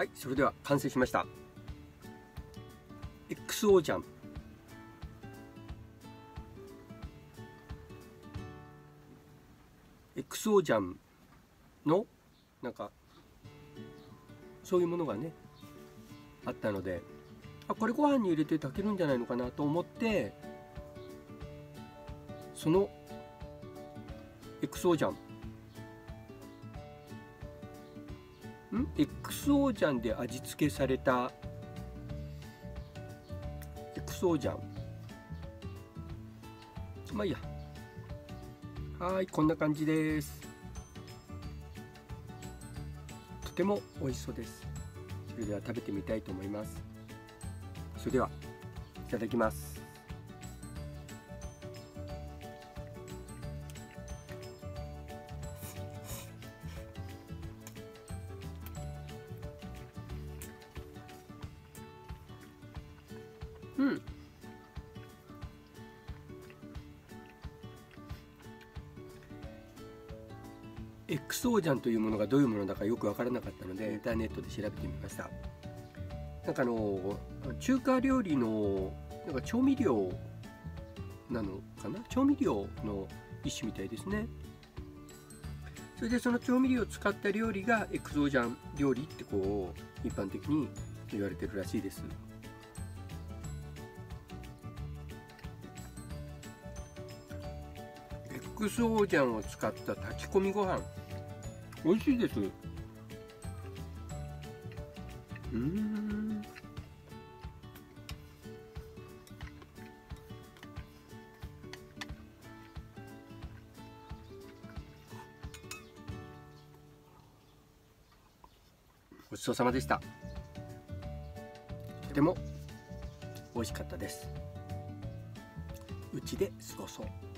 はいそれでは完成しました。XO ジャン。XO ジャンのなんかそういうものがねあったのであこれご飯に入れて炊けるんじゃないのかなと思ってその XO ジャンん？XO ジャンで味付けされた XO ジャン。まあいいや。はいこんな感じです。とても美味しそうです。それでは食べてみたいと思います。それではいただきます。うん。エクソージャンというものがどういうものだかよく分からなかったのでインターネットで調べてみました。なんかあの中華料理のなんか調味料なのかな？調味料の一種みたいですね。それでその調味料を使った料理がエクソージャン料理ってこう一般的に言われてるらしいですエクソージャンを使った炊き込みご飯。美味しいです。うん。ごちそうさまでした。とても美味しかったです。うちで過ごそう。